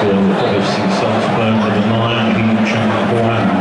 scored, obviously self-blown with a nine, he jumped one.